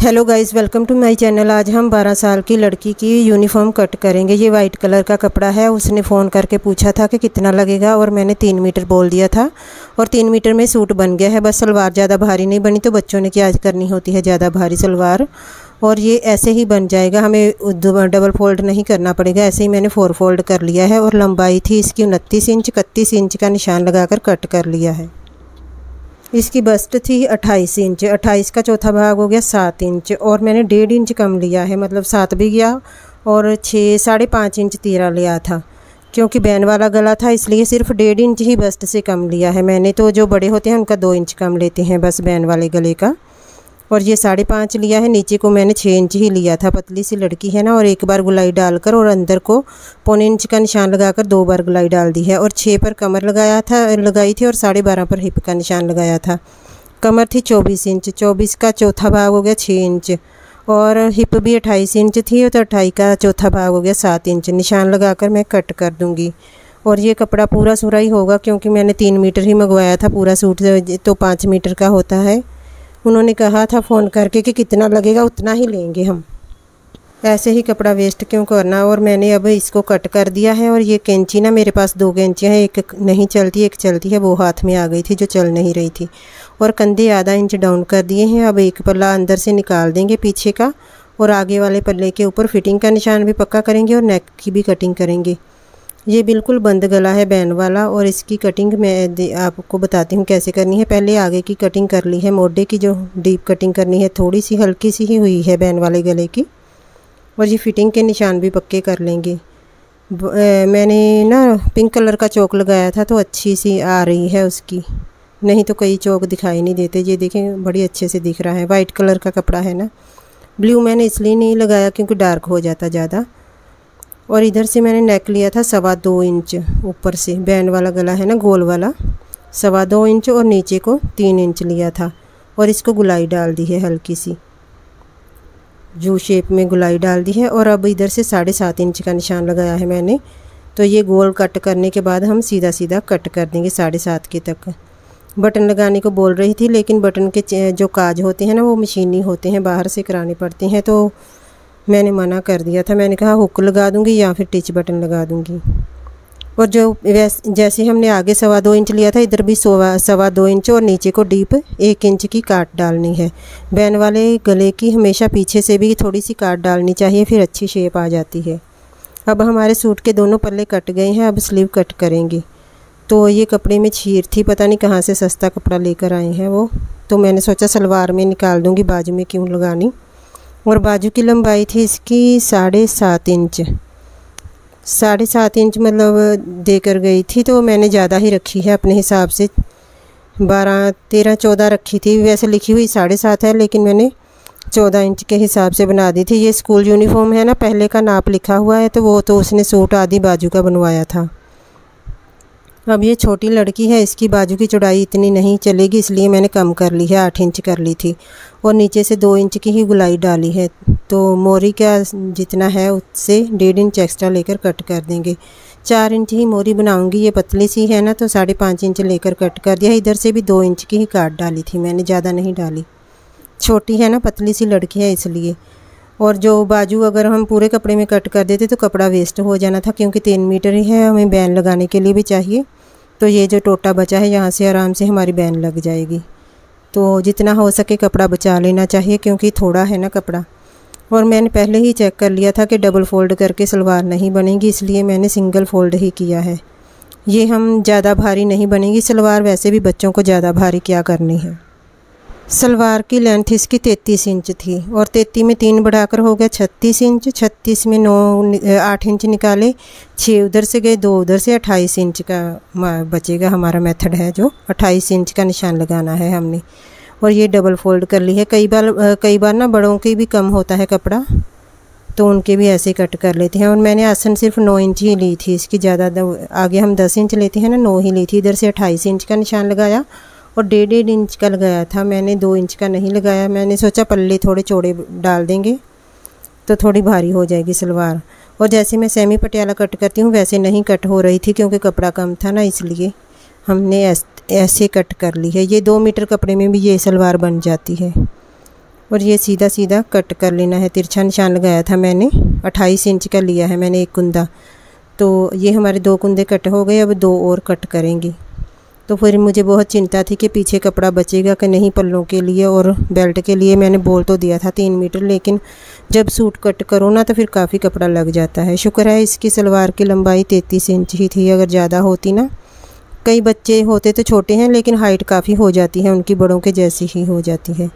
Hello guys welcome to my channel आज हम 12 साल की लड़की की यूनिफॉर्म कट करेंगे। ये वाइट कलर का कपड़ा है। उसने फ़ोन करके पूछा था कि कितना लगेगा और मैंने तीन मीटर बोल दिया था और तीन मीटर में सूट बन गया है। बस सलवार ज़्यादा भारी नहीं बनी तो बच्चों ने क्या आज करनी होती है ज़्यादा भारी सलवार? और ये ऐसे ही बन जाएगा। हमें डबल फोल्ड नहीं करना पड़ेगा। ऐसे ही मैंने फ़ोर फोल्ड कर लिया है और लंबाई थी इसकी उनतीस इंच, इकतीस इंच का निशान लगा कट कर लिया है। इसकी बस्ट थी अट्ठाईस इंच। अट्ठाईस का चौथा भाग हो गया सात इंच और मैंने डेढ़ इंच कम लिया है मतलब सात भी गया और छः, साढ़े पाँच इंच तीरा लिया था, क्योंकि बैन वाला गला था, इसलिए सिर्फ़ डेढ़ इंच ही बस्ट से कम लिया है। मैंने तो जो बड़े होते हैं उनका दो इंच कम लेते हैं बस बैन वाले गले का। और ये साढ़े पाँच लिया है, नीचे को मैंने छः इंच ही लिया था। पतली सी लड़की है ना, और एक बार गुलाई डालकर और अंदर को पौने इंच का निशान लगाकर दो बार गुलाई डाल दी है। और छः पर कमर लगाया था, लगाई थी और साढ़े बारह पर हिप का निशान लगाया था। कमर थी चौबीस इंच, चौबीस का चौथा भाग हो गया छः इंच। और हिप भी अट्ठाईस इंच थी तो अट्ठाई का चौथा भाग हो गया सात इंच। निशान लगाकर मैं कट कर दूँगी। और ये कपड़ा पूरा सूरा ही होगा, क्योंकि मैंने तीन मीटर ही मंगवाया था, पूरा सूट तो पाँच मीटर का होता है। उन्होंने कहा था फ़ोन करके कि कितना लगेगा उतना ही लेंगे हम। ऐसे ही कपड़ा वेस्ट क्यों करना? और मैंने अब इसको कट कर दिया है और ये कैंची ना, मेरे पास दो कैंचियाँ हैं, एक नहीं चलती, एक चलती है, वो हाथ में आ गई थी जो चल नहीं रही थी। और कंधे आधा इंच डाउन कर दिए हैं, अब एक पल्ला अंदर से निकाल देंगे पीछे का और आगे वाले पल्ले के ऊपर फिटिंग का निशान भी पक्का करेंगे और नेक की भी कटिंग करेंगे। ये बिल्कुल बंद गला है बैन वाला और इसकी कटिंग मैं आपको बताती हूँ कैसे करनी है। पहले आगे की कटिंग कर ली है। मोडे की जो डीप कटिंग करनी है, थोड़ी सी हल्की सी ही हुई है बैन वाले गले की। और ये फिटिंग के निशान भी पक्के कर लेंगे। मैंने ना पिंक कलर का चौक लगाया था तो अच्छी सी आ रही है उसकी। नहीं तो कई चौक दिखाई नहीं देते। ये देखें, बड़ी अच्छे से दिख रहा है। वाइट कलर का कपड़ा है ना। ब्लू मैंने इसलिए नहीं लगाया क्योंकि डार्क हो जाता ज़्यादा। और इधर से मैंने नेक लिया था सवा दो इंच, ऊपर से बैंड वाला गला है ना, गोल वाला। सवा दो इंच और नीचे को तीन इंच लिया था और इसको गुलाई डाल दी है हल्की सी। जू शेप में गुलाई डाल दी है और अब इधर से साढ़े सात इंच का निशान लगाया है मैंने। तो ये गोल कट करने के बाद हम सीधा सीधा कट कर देंगे साढ़े सात के तक। बटन लगाने को बोल रही थी, लेकिन बटन के जो काज होते हैं ना, वो मशीनी होते हैं, बाहर से कराने पड़ते हैं तो मैंने मना कर दिया था। मैंने कहा हुक लगा दूँगी या फिर टिच बटन लगा दूँगी? और जो जैसे हमने आगे सवा दो इंच लिया था, इधर भी सवा सवा दो इंच और नीचे को डीप एक इंच की काट डालनी है। बैन वाले गले की हमेशा पीछे से भी थोड़ी सी काट डालनी चाहिए, फिर अच्छी शेप आ जाती है। अब हमारे सूट के दोनों पल्ले कट गए हैं, अब स्लीव कट करेंगे। तो ये कपड़े में छीर थी, पता नहीं कहाँ से सस्ता कपड़ा लेकर आए हैं वो। तो मैंने सोचा, सलवार में निकाल दूँगी, बाजू में क्यों लगानी? और बाजू की लंबाई थी इसकी साढ़े सात इंच। साढ़े सात इंच मतलब देकर गई थी तो मैंने ज़्यादा ही रखी है अपने हिसाब से। बारह, तेरह, चौदह रखी थी। वैसे लिखी हुई साढ़े सात है, लेकिन मैंने चौदह इंच के हिसाब से बना दी थी। ये स्कूल यूनिफॉर्म है ना, पहले का नाप लिखा हुआ है तो वो तो उसने सूट आदि बाजू का बनवाया था। अब ये छोटी लड़की है, इसकी बाजू की चौड़ाई इतनी नहीं चलेगी, इसलिए मैंने कम कर ली है, आठ इंच कर ली थी। और नीचे से दो इंच की ही गुलाई डाली है। तो मोरी का जितना है, उससे डेढ़ इंच एक्स्ट्रा लेकर कट कर देंगे। चार इंच ही मोरी बनाऊँगी, ये पतली सी है ना तो साढ़े पाँच इंच लेकर कट कर दिया। इधर से भी दो इंच की ही काट डाली थी, मैंने ज़्यादा नहीं डाली। छोटी है ना, पतली सी लड़की है, इसलिए। और जो बाजू अगर हम पूरे कपड़े में कट कर देते तो कपड़ा वेस्ट हो जाना था क्योंकि तीन मीटर ही है, हमें बैन लगाने के लिए भी चाहिए। तो ये जो टोटा बचा है, यहाँ से आराम से हमारी बैन लग जाएगी। तो जितना हो सके कपड़ा बचा लेना चाहिए क्योंकि थोड़ा है ना कपड़ा। और मैंने पहले ही चेक कर लिया था कि डबल फोल्ड करके सलवार नहीं बनेगी, इसलिए मैंने सिंगल फोल्ड ही किया है। ये हम ज़्यादा भारी नहीं बनेगी, सलवार वैसे भी बच्चों को ज़्यादा भारी क्या करनी है। सलवार की लेंथ इसकी तैतीस इंच थी और तैतीस में तीन बढ़ाकर हो गया छत्तीस इंच, छत्तीस में नौ आठ इंच निकाले छः उधर से गए, दो उधर से अट्ठाईस इंच का बचेगा हमारा मेथड है जो। अट्ठाईस इंच का निशान लगाना है हमने। और ये डबल फोल्ड कर ली है। कई बार कई बार ना बड़ों की भी कम होता है कपड़ा तो उनके भी ऐसे कट कर लेते हैं। और मैंने आसन सिर्फ़ नौ इंच ही ली थी, इसकी ज़्यादा आगे हम दस इंच लेते हैं ना, नौ ही ली थी। इधर से अट्ठाईस इंच का निशान लगाया। और डेढ़ डेढ़ इंच का लगाया था। मैंने दो इंच का नहीं लगाया। मैंने सोचा पल्ले थोड़े चौड़े डाल देंगे तो थोड़ी भारी हो जाएगी सलवार। और जैसे मैं सेमी पटियाला कट करती हूँ, वैसे नहीं कट हो रही थी क्योंकि कपड़ा कम था ना, इसलिए हमने ऐसे कट कर ली है। ये दो मीटर कपड़े में भी ये सलवार बन जाती है। और ये सीधा सीधा कट कर लेना है। तिरछा निशान लगाया था मैंने। 28 इंच का लिया है मैंने एक कुंदा। तो ये हमारे दो कुंदे कट हो गए। अब दो और कट करेंगे। तो फिर मुझे बहुत चिंता थी कि पीछे कपड़ा बचेगा कि नहीं पल्लों के लिए और बेल्ट के लिए। मैंने बोल तो दिया था तीन मीटर, लेकिन जब सूट कट करो ना तो फिर काफ़ी कपड़ा लग जाता है। शुक्र है इसकी सलवार की लंबाई तैंतीस इंच ही थी, अगर ज़्यादा होती ना। कई बच्चे होते तो छोटे हैं, लेकिन हाइट काफ़ी हो जाती है, उनकी बड़ों के जैसी ही हो जाती है।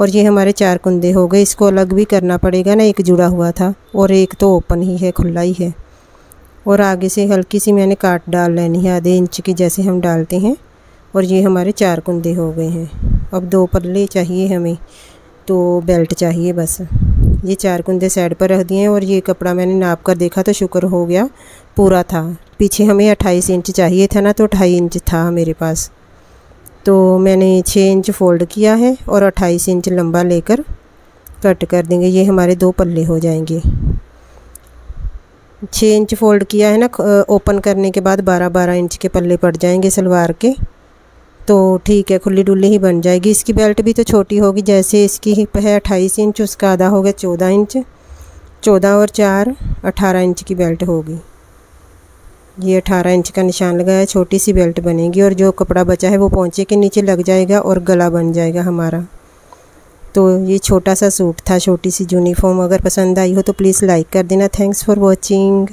और ये हमारे चार कुंदे हो गए, इसको अलग भी करना पड़ेगा ना, एक जुड़ा हुआ था और एक तो ओपन ही है, खुला ही है। और आगे से हल्की सी मैंने काट डाल लेनी है आधे इंच की जैसे हम डालते हैं। और ये हमारे चार कुंदे हो गए हैं। अब दो पल्ले चाहिए हमें तो बेल्ट चाहिए बस। ये चार कुंदे साइड पर रख दिए हैं और ये कपड़ा मैंने नाप कर देखा तो शुक्र हो गया, पूरा था। पीछे हमें अट्ठाईस इंच चाहिए था ना तो अट्ठाईस इंच था मेरे पास। तो मैंने छः इंच फोल्ड किया है और अट्ठाईस इंच लंबा लेकर कट कर देंगे। ये हमारे दो पल्ले हो जाएँगे। छः इंच फोल्ड किया है ना ओपन करने के बाद बारह बारह इंच के पल्ले पड़ जाएँगे सलवार के। तो ठीक है खुली डुल्ली ही बन जाएगी। इसकी बेल्ट भी तो छोटी होगी, जैसे इसकी हिप है अट्ठाईस इंच उसका आधा हो गया चौदह इंच चौदह और चार, अठारह इंच की बेल्ट होगी। ये 18 इंच का निशान लगाया, छोटी सी बेल्ट बनेगी और जो कपड़ा बचा है वो पहुँचे के नीचे लग जाएगा और गला बन जाएगा हमारा। तो ये छोटा सा सूट था, छोटी सी यूनिफॉर्म अगर पसंद आई हो तो प्लीज़ लाइक कर देना. Thanks for watching